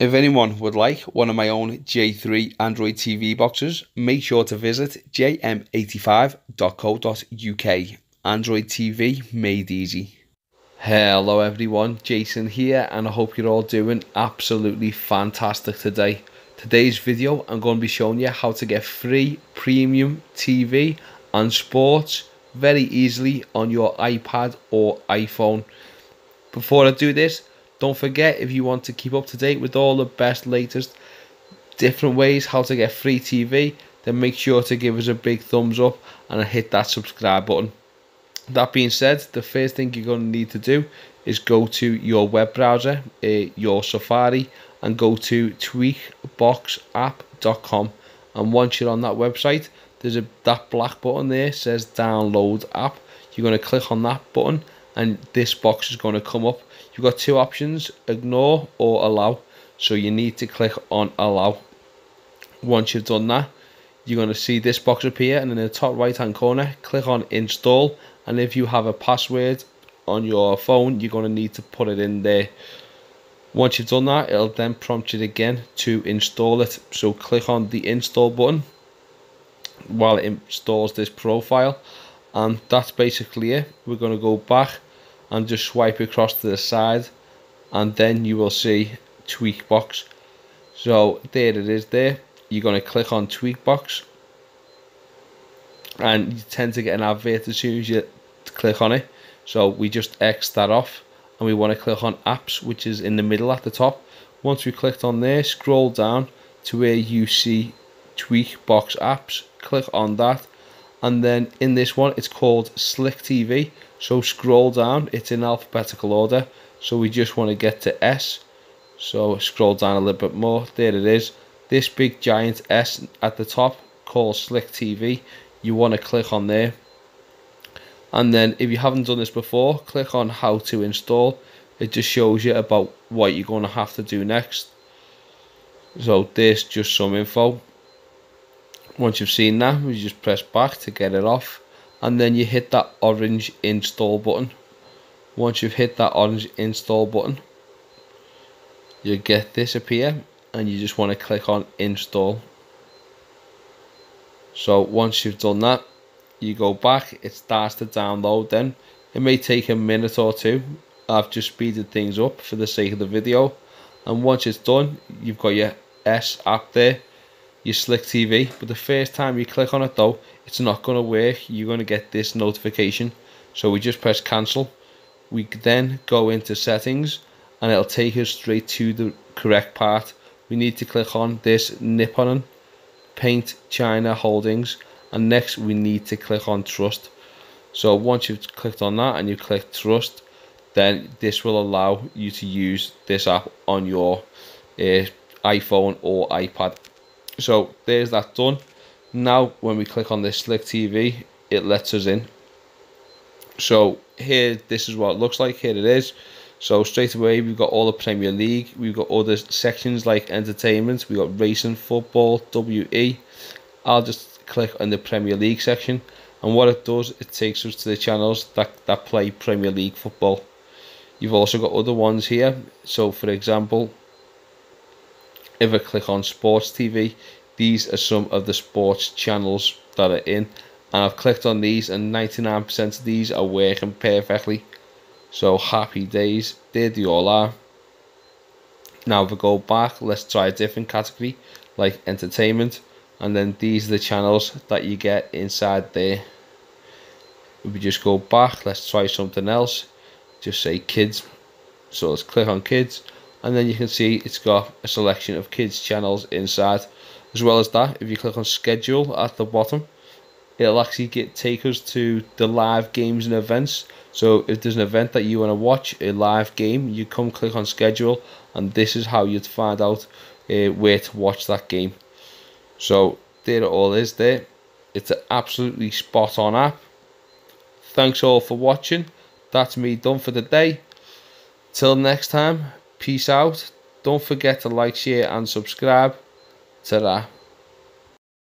If anyone would like one of my own J3 Android TV boxes, make sure to visit jm85.co.uk. Android TV made easy. Hello everyone, Jason here and I hope you're all doing absolutely fantastic today. Today's video I'm going to be showing you how to get free premium TV and sports very easily on your iPad or iPhone. Before I do this, don't forget if you want to keep up to date with all the best latest different ways how to get free TV, then make sure to give us a big thumbs up and hit that subscribe button. That being said, the first thing you're going to need to do is go to your web browser, uh, your Safari, and go to tweakboxapp.com. And once you're on that website, there's a that black button there says download app. You're going to click on that button and this box is going to come up. You've got two options ignore or allow. So you need to click on allow. Once you've done that you're going to see this box appear and in the top right hand corner click on install. And if you have a password on your phone you're going to need to put it in there. Once you've done that it'll then prompt you again to install it. So click on the install button while it installs this profile. And that's basically it. We're going to go back and just swipe across to the side and then you will see Tweakbox. So there it is there. You're going to click on Tweakbox and you tend to get an advert as soon as you click on it. So we just X that off and we want to click on apps which is in the middle at the top. Once we clicked on there scroll down to where you see Tweakbox apps. Click on that and then in this one it's called Slick TV so scroll down it's in alphabetical order. So we just want to get to S. So scroll down a little bit more there it is. This big giant S at the top called Slick TV you want to click on there. And then if you haven't done this before click on how to install. It just shows you about what you're going to have to do next. So there's just some info. Once you've seen that you just press back to get it off and then you hit that orange install button. Once you've hit that orange install button you get this appear and you just want to click on install. So once you've done that you go back it starts to download then. It may take a minute or two. I've just speeded things up for the sake of the video. And once it's done you've got your S app there your Slick TV but the first time you click on it though it's not going to work. You're going to get this notification. So we just press cancel. We then go into settings and it'll take us straight to the correct part we need to click on this Nippon Paint China Holdings and next we need to click on trust. So once you've clicked on that and you click trust then this will allow you to use this app on your uh, iPhone or iPad so there's that done. Now when we click on this slick tv it lets us in. So here this is what it looks like. Here it is. So straight away we've got all the premier league. We've got other sections like entertainment. We've got racing football we i'll just click on the premier league section. And what it does it takes us to the channels that that play premier league football. You've also got other ones here. So for example if I click on sports TV these are some of the sports channels that are in. And I've clicked on these and 99% of these are working perfectly. So happy days. There they all are. Now if I go back let's try a different category like entertainment. And then these are the channels that you get inside there. If we just go back let's try something else. Just say kids. So let's click on kids and then you can see it's got a selection of kids channels inside. As well as that if you click on schedule at the bottom it'll actually get take us to the live games and events. So if there's an event that you want to watch a live game you come click on schedule and this is how you'd find out uh, where to watch that game. So there it all is there. It's an absolutely spot on app. Thanks all for watching. That's me done for the day. Till next time Peace out. Don't forget to like, share and subscribe. Ta-da.